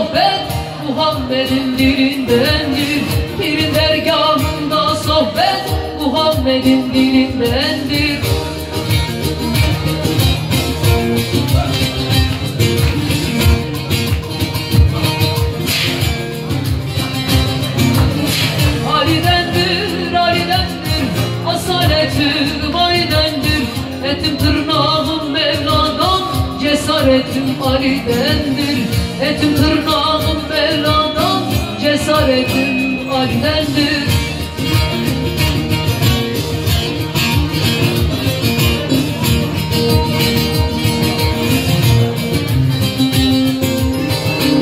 sohbet Muhammed'in dilindendir Pirin dergahında sohbet Muhammed'in dilindendir. Ali'dendir, Ali'dendir Asaleti Ali'dendir Etim tırnağım Mevla'dan Cesaretim Ali'dendir Etim tırnağım Mevla'dan Cesaretim Ali'dendir.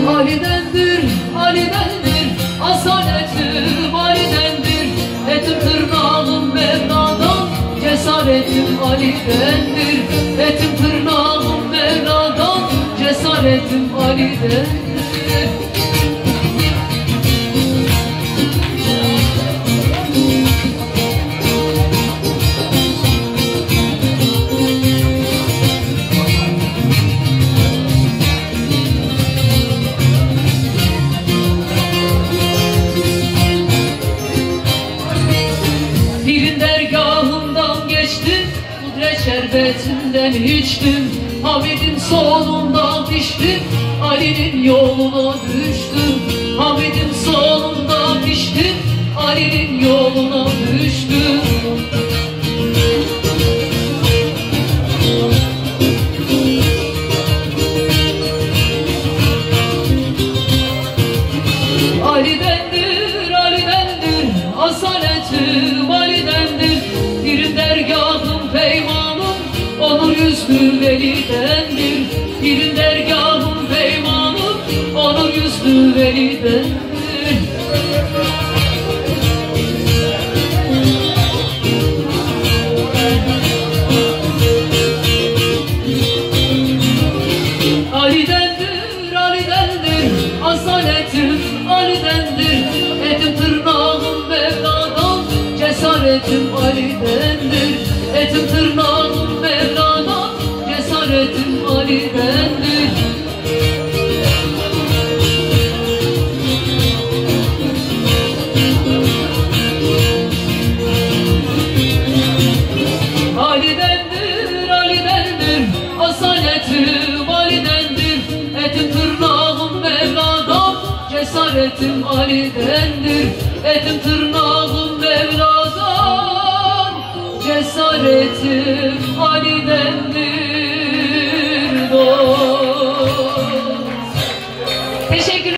Ali'dendir, Ali'dendir Asaletim Ali'dendir. Etim tırnağım Mevla'dan Cesaretim Ali'dendir Kudret şerbetinden içtim. Hamid'in solundan piştim Ali'nin yoluna düştüm. Hamid'in solundan piştim Ali'nin yoluna düştüm. Ali'dendir, Ali'dendir. Asaletim Ali'dendir. Bir dergahım peymanım. Onur yüzlü velidendir Ali'dendir, Ali'dendir Asaletim Ali'dendir Etim tırnağım Mevla'dan Cesaretim Ali'dendir Etim tırnağım Mevla'dan Cesaretim Ali'dendir Cesaretim Ali'dendir Etim tırnağım